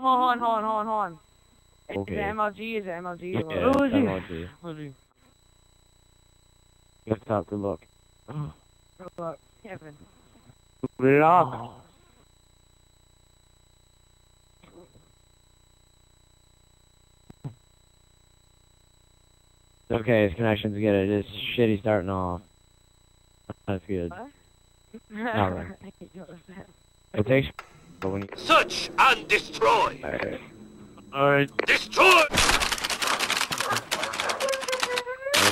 Hold on, hold on, hold on, hold on. Is Okay. it MLG? Is it MLG? Yeah, Or what? MLG. MLG. Let's stop to look. Look, Kevin. Put it off. Okay, his connection's good. It is shitty starting off. That's good. Alright. It takes. But. Search and destroy. Alright. Alright. Destroy.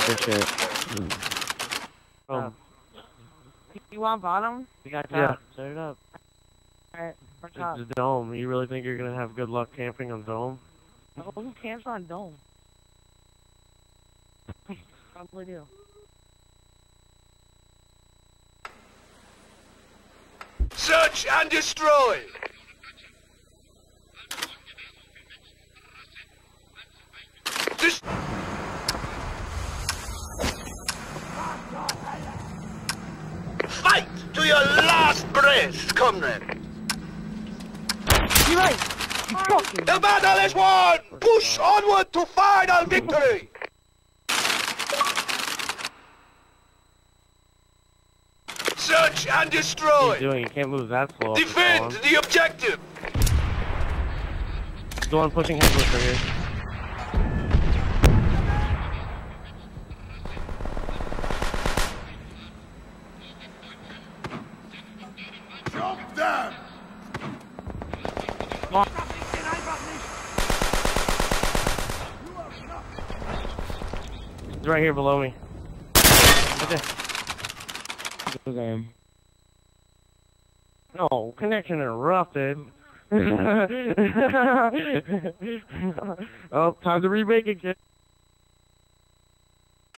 Good shit. Um, you want bottom? We got Yeah. top. Set it up. Alright, we're top. It's a dome. You really think you're gonna have good luck camping on dome? Oh, who camps on dome? Probably do. Search and destroy. Fight to your last breath, comrade. You're right! You fucking... The battle is won! Push onward to final victory! Search and destroy! What are you doing? You can't move that slow. Defend the objective! The one pushing headless right here. Drop them! He's right here below me. Right. Okay. No, connection interrupted. oh, time to remake it, kid.